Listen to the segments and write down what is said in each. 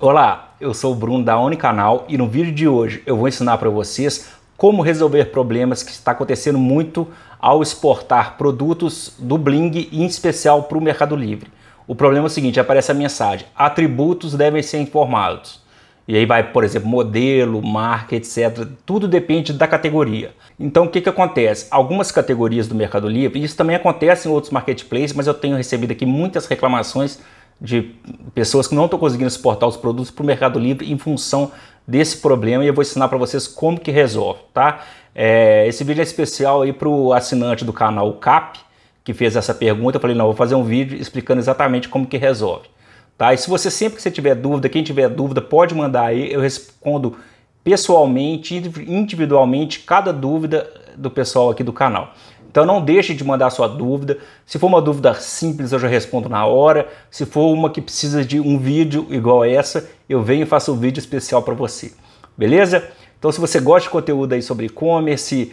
Olá, eu sou o Bruno da Unicanal e no vídeo de hoje eu vou ensinar para vocês como resolver problemas que está acontecendo muito ao exportar produtos do Bling, em especial para o Mercado Livre. O problema é o seguinte, aparece a mensagem, atributos devem ser informados. E aí vai, por exemplo, modelo, marca, etc. Tudo depende da categoria. Então o que, que acontece? Algumas categorias do Mercado Livre, isso também acontece em outros marketplaces, mas eu tenho recebido aqui muitas reclamações de pessoas que não estão conseguindo exportar os produtos para o Mercado Livre em função desse problema e eu vou ensinar para vocês como que resolve, tá? É, esse vídeo é especial aí para o assinante do canal CAP, que fez essa pergunta, eu falei, não, vou fazer um vídeo explicando exatamente como que resolve, tá? E se você sempre que você tiver dúvida, quem tiver dúvida, pode mandar aí, eu respondo pessoalmente, individualmente, cada dúvida do pessoal aqui do canal. Então não deixe de mandar sua dúvida. Se for uma dúvida simples, eu já respondo na hora. Se for uma que precisa de um vídeo igual essa, eu venho e faço um vídeo especial para você. Beleza? Então se você gosta de conteúdo aí sobre e-commerce,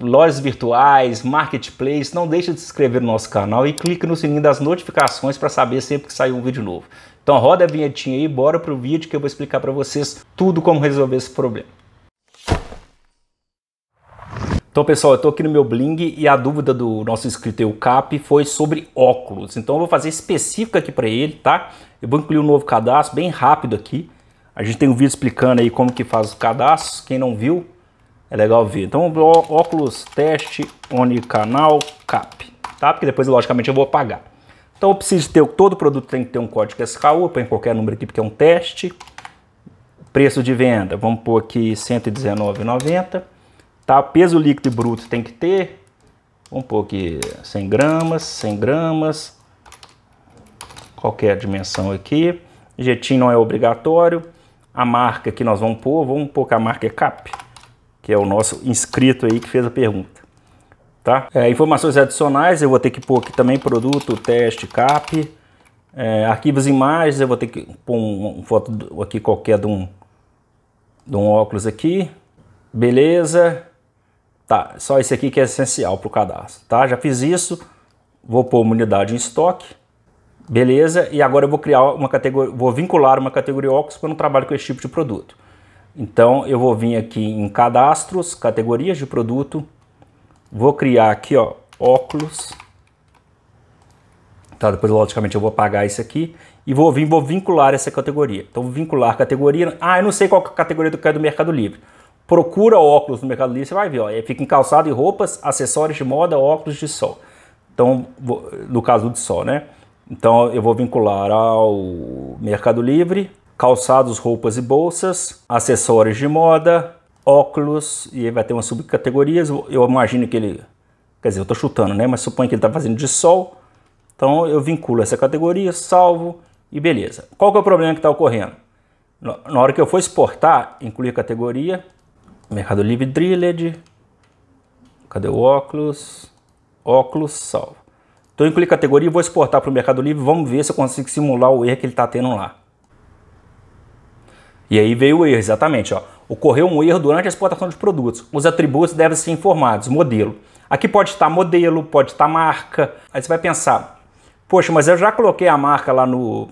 lojas virtuais, marketplace, não deixe de se inscrever no nosso canal e clique no sininho das notificações para saber sempre que sair um vídeo novo. Então roda a vinhetinha aí, bora pro vídeo que eu vou explicar para vocês tudo como resolver esse problema. Então, pessoal, eu estou aqui no meu Bling e a dúvida do nosso inscrito o Cap foi sobre óculos. Então, eu vou fazer específico aqui para ele, tá? Eu vou incluir um novo cadastro bem rápido aqui. A gente tem um vídeo explicando aí como que faz o cadastro. Quem não viu, é legal ver. Então, óculos teste Canal Cap, tá? Porque depois, logicamente, eu vou apagar. Então, eu preciso ter, todo produto tem que ter um código SKU, ponho qualquer número aqui porque é um teste. Preço de venda, vamos pôr aqui R$ 119,90. Tá? Peso líquido e bruto tem que ter. Vamos pôr aqui 100 gramas, 100 gramas. Qualquer dimensão aqui. Jetim não é obrigatório. A marca que nós vamos pôr, vamos pôr que a marca é CAP, que é o nosso inscrito aí que fez a pergunta. Tá? É, informações adicionais, eu vou ter que pôr aqui também produto, teste, CAP. É, arquivos imagens, eu vou ter que pôr uma um foto aqui qualquer de um, de um óculos aqui. Beleza. Tá, só esse aqui que é essencial para o cadastro, tá? Já fiz isso, vou pôr uma unidade em estoque, beleza? E agora eu vou criar uma categoria, vou vincular uma categoria óculos não trabalho com esse tipo de produto. Então eu vou vir aqui em cadastros, categorias de produto, vou criar aqui ó, óculos, tá? Depois logicamente eu vou apagar isso aqui e vou vir, vou vincular essa categoria. Então vincular categoria, ah, eu não sei qual é a categoria do, do Mercado Livre procura óculos no Mercado Livre, você vai ver, ó, fica em calçado e roupas, acessórios de moda, óculos de sol. Então, no caso de sol, né? Então eu vou vincular ao Mercado Livre, calçados, roupas e bolsas, acessórios de moda, óculos, e aí vai ter umas subcategorias. Eu imagino que ele, quer dizer, eu estou chutando, né? Mas suponho que ele está fazendo de sol. Então eu vinculo essa categoria, salvo e beleza. Qual que é o problema que está ocorrendo? Na hora que eu for exportar, incluir categoria, Mercado Livre Drilled. Cadê o óculos? Óculos salvo. Então eu incluí categoria e vou exportar para o Mercado Livre. Vamos ver se eu consigo simular o erro que ele está tendo lá. E aí veio o erro, exatamente. Ó. Ocorreu um erro durante a exportação de produtos. Os atributos devem ser informados. Modelo. Aqui pode estar modelo, pode estar marca. Aí você vai pensar, poxa, mas eu já coloquei a marca lá no,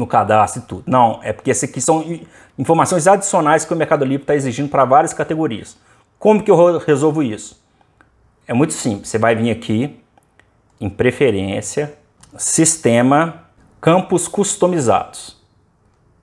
no cadastro e tudo. Não, é porque esse aqui são informações adicionais que o Mercado Livre está exigindo para várias categorias. Como que eu resolvo isso? É muito simples. Você vai vir aqui em preferência, sistema, campos customizados,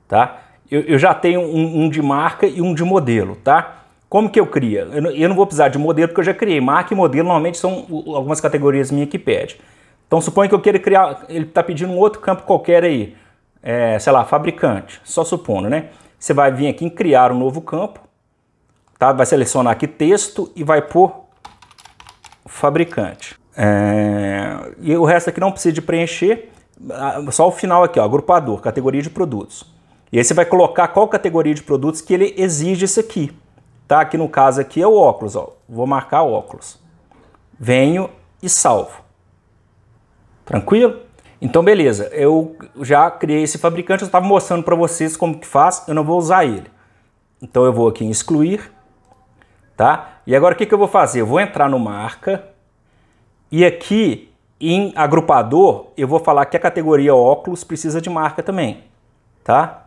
tá? Eu, eu já tenho um, um, de marca e um de modelo, tá? Como que eu crio? Eu, eu, não vou precisar de modelo porque eu já criei. Marca e modelo normalmente são algumas categorias minhas que pede. Então suponha que eu queira criar, ele está pedindo um outro campo qualquer aí é, sei lá, fabricante, só supondo, né? Você vai vir aqui em criar um novo campo, tá? Vai selecionar aqui texto e vai por fabricante. É, e o resto aqui não precisa de preencher, só o final aqui, ó, agrupador, categoria de produtos. E aí você vai colocar qual categoria de produtos que ele exige isso aqui. Tá? Aqui no caso aqui é o óculos, ó. Vou marcar óculos. Venho e salvo. Tranquilo? Então, beleza, eu já criei esse fabricante, eu estava mostrando para vocês como que faz, eu não vou usar ele. Então eu vou aqui em excluir, tá? E agora o que, que eu vou fazer? Eu vou entrar no marca e aqui em agrupador eu vou falar que a categoria óculos precisa de marca também, tá?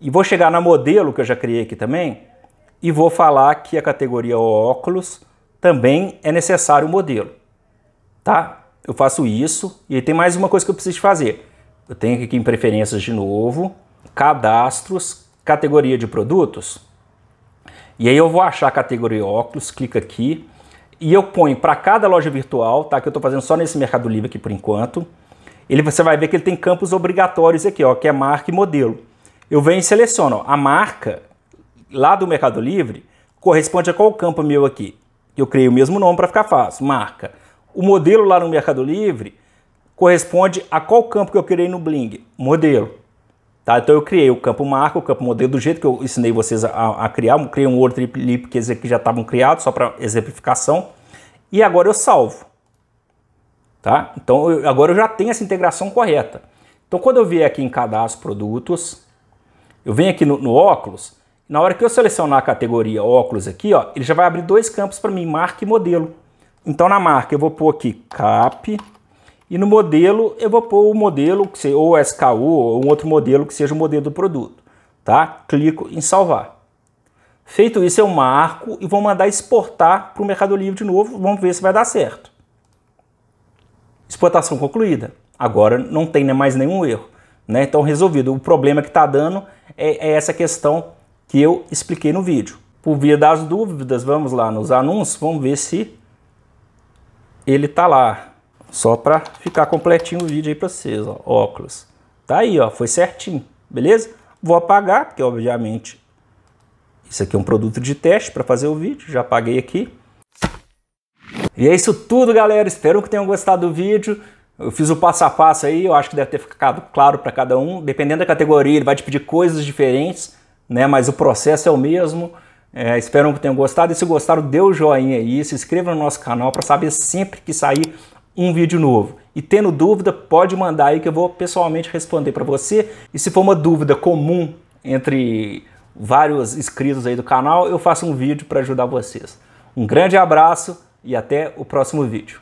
E vou chegar na modelo que eu já criei aqui também e vou falar que a categoria óculos também é necessário o modelo, tá? Eu faço isso e tem mais uma coisa que eu preciso fazer. Eu tenho aqui em preferências de novo, cadastros, categoria de produtos. E aí eu vou achar a categoria óculos, clica aqui e eu ponho para cada loja virtual, tá? Que eu estou fazendo só nesse Mercado Livre aqui por enquanto. Ele, você vai ver que ele tem campos obrigatórios aqui, ó, que é marca e modelo. Eu venho e seleciono ó, a marca lá do Mercado Livre corresponde a qual campo meu aqui? Eu criei o mesmo nome para ficar fácil, marca. O modelo lá no Mercado Livre corresponde a qual campo que eu criei no Bling? Modelo. Tá? Então eu criei o campo marca, o campo modelo, do jeito que eu ensinei vocês a, a criar. Eu criei um outro porque esses aqui já estavam criados, só para exemplificação. E agora eu salvo. Tá? Então eu, agora eu já tenho essa integração correta. Então quando eu vier aqui em cadastro produtos, eu venho aqui no, no óculos, na hora que eu selecionar a categoria óculos aqui, ó, ele já vai abrir dois campos para mim, marca e modelo. Então na marca eu vou pôr aqui cap e no modelo eu vou pôr o modelo, que seja, ou SKU ou um outro modelo que seja o modelo do produto. Tá? Clico em salvar. Feito isso eu marco e vou mandar exportar para o Mercado Livre de novo, vamos ver se vai dar certo. Exportação concluída. Agora não tem mais nenhum erro. Né? Então resolvido. O problema que está dando é, é essa questão que eu expliquei no vídeo. Por via das dúvidas, vamos lá nos anúncios, vamos ver se ele tá lá. Só para ficar completinho o vídeo aí para vocês, ó, óculos. Tá aí, ó, foi certinho, beleza? Vou apagar, porque obviamente isso aqui é um produto de teste para fazer o vídeo, já apaguei aqui. E é isso tudo, galera. Espero que tenham gostado do vídeo. Eu fiz o passo a passo aí, eu acho que deve ter ficado claro para cada um. Dependendo da categoria, ele vai te pedir coisas diferentes né? Mas o processo é o mesmo. É, espero que tenham gostado. E se gostaram, dê o joinha aí, se inscreva no nosso canal para saber sempre que sair um vídeo novo. E tendo dúvida, pode mandar aí que eu vou pessoalmente responder para você. E se for uma dúvida comum entre vários inscritos aí do canal, eu faço um vídeo para ajudar vocês. Um grande abraço e até o próximo vídeo.